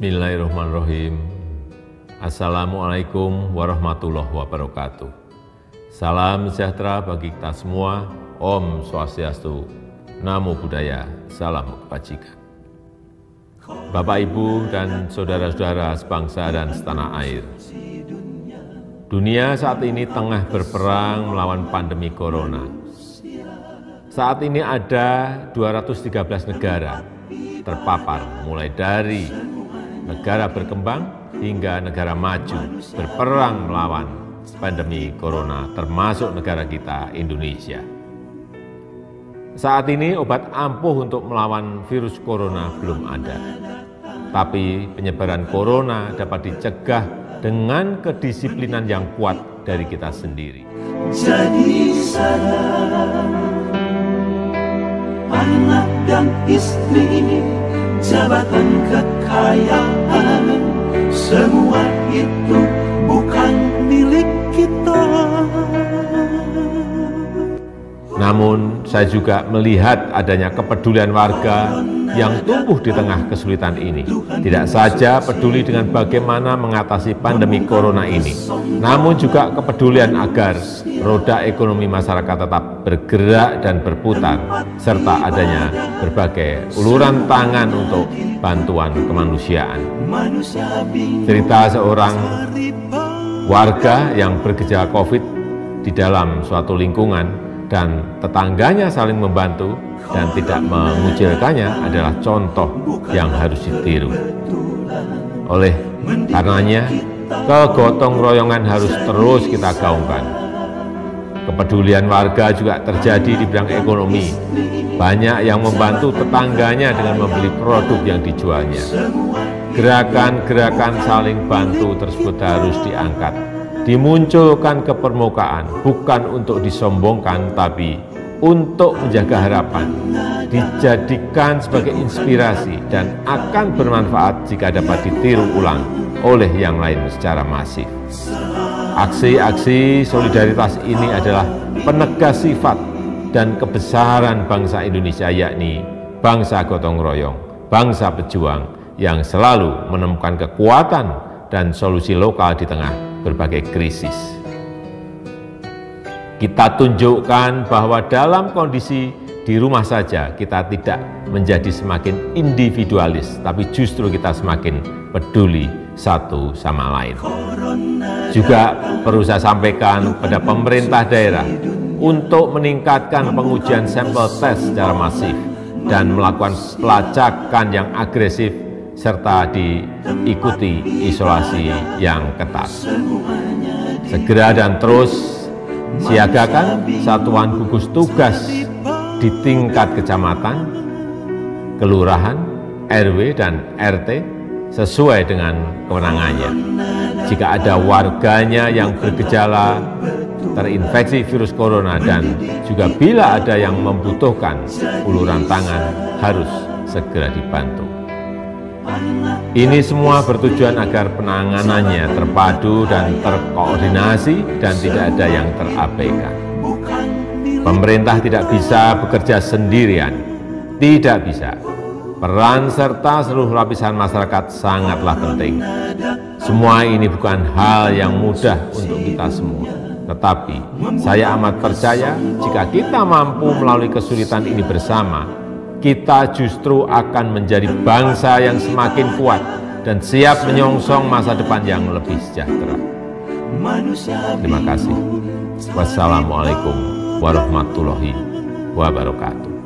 Bismillahirrahmanirrahim. Assalamualaikum warahmatullahi wabarakatuh. Salam sejahtera bagi kita semua. Om Swastiastu. Namo Buddhaya. Salam kebajikan. Bapak, Ibu, dan saudara-saudara sebangsa dan setanah air. Dunia saat ini tengah berperang melawan pandemi corona. Saat ini ada 213 negara terpapar mulai dari negara berkembang hingga negara maju berperang melawan pandemi corona termasuk negara kita Indonesia. Saat ini obat ampuh untuk melawan virus corona belum ada. Tapi penyebaran corona dapat dicegah dengan kedisiplinan yang kuat dari kita sendiri. Jadi sadar anak dan istri, jabatan kekayaan, semua itu bukan milik kita. Namun saya juga melihat adanya kepedulian warga yang tumbuh di tengah kesulitan ini. Tidak saja peduli dengan bagaimana mengatasi pandemi corona ini, namun juga kepedulian agar roda ekonomi masyarakat tetap bergerak dan berputar, serta adanya berbagai uluran tangan untuk bantuan kemanusiaan. Cerita seorang warga yang bergejala COVID di dalam suatu lingkungan dan tetangganya saling membantu dan tidak mengucilkannya adalah contoh yang harus ditiru. Oleh karenanya, kegotong royongan harus terus kita gaungkan. Kepedulian warga juga terjadi di bidang ekonomi. Banyak yang membantu tetangganya dengan membeli produk yang dijualnya. Gerakan-gerakan saling bantu tersebut harus diangkat dimunculkan ke permukaan bukan untuk disombongkan tapi untuk menjaga harapan dijadikan sebagai inspirasi dan akan bermanfaat jika dapat ditiru ulang oleh yang lain secara masif. Aksi-aksi solidaritas ini adalah penegas sifat dan kebesaran bangsa Indonesia yakni bangsa gotong royong, bangsa pejuang yang selalu menemukan kekuatan dan solusi lokal di tengah berbagai krisis. Kita tunjukkan bahwa dalam kondisi di rumah saja kita tidak menjadi semakin individualis, tapi justru kita semakin peduli satu sama lain. Juga perlu saya sampaikan pada pemerintah daerah untuk meningkatkan pengujian sampel tes secara masif dan melakukan pelacakan yang agresif serta diikuti isolasi yang ketat. Segera dan terus siagakan satuan gugus tugas di tingkat kecamatan, kelurahan, RW, dan RT sesuai dengan kewenangannya. Jika ada warganya yang bergejala terinfeksi virus corona dan juga bila ada yang membutuhkan uluran tangan harus segera dibantu. Ini semua bertujuan agar penanganannya terpadu dan terkoordinasi dan tidak ada yang terabaikan. Pemerintah tidak bisa bekerja sendirian, tidak bisa. Peran serta seluruh lapisan masyarakat sangatlah penting. Semua ini bukan hal yang mudah untuk kita semua. Tetapi saya amat percaya jika kita mampu melalui kesulitan ini bersama, kita justru akan menjadi bangsa yang semakin kuat dan siap menyongsong masa depan yang lebih sejahtera. Terima kasih. Wassalamualaikum warahmatullahi wabarakatuh.